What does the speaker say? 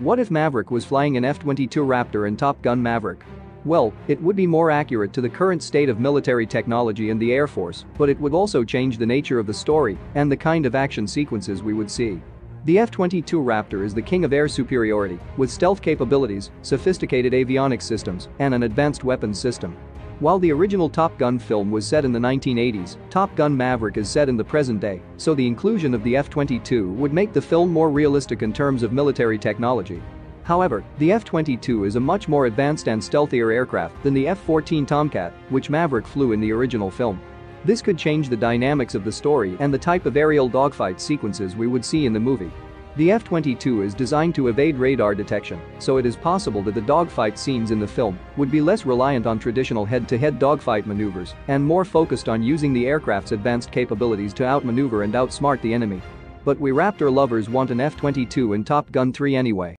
What if Maverick was flying an F-22 Raptor in Top Gun Maverick? Well, it would be more accurate to the current state of military technology in the Air Force, but it would also change the nature of the story and the kind of action sequences we would see. The F-22 Raptor is the king of air superiority, with stealth capabilities, sophisticated avionics systems, and an advanced weapons system. While the original Top Gun film was set in the 1980s, Top Gun Maverick is set in the present day, so the inclusion of the F-22 would make the film more realistic in terms of military technology. However, the F-22 is a much more advanced and stealthier aircraft than the F-14 Tomcat, which Maverick flew in the original film. This could change the dynamics of the story and the type of aerial dogfight sequences we would see in the movie. The F-22 is designed to evade radar detection, so it is possible that the dogfight scenes in the film would be less reliant on traditional head-to-head -head dogfight maneuvers and more focused on using the aircraft's advanced capabilities to outmaneuver and outsmart the enemy. But we Raptor lovers want an F-22 in Top Gun 3 anyway.